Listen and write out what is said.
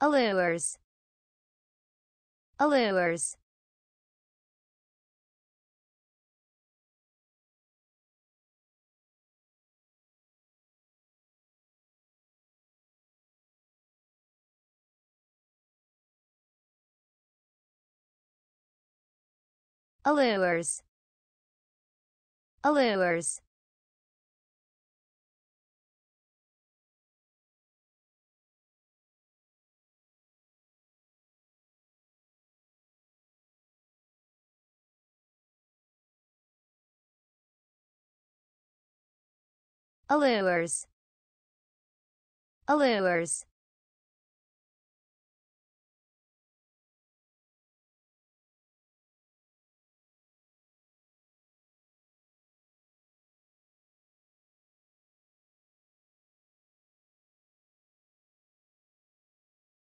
allures. Allures. Allures. Allures allures. Allures